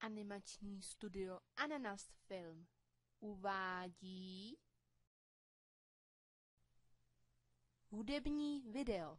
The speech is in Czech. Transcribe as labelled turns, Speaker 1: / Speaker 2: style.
Speaker 1: Animační studio Ananas Film uvádí hudební video.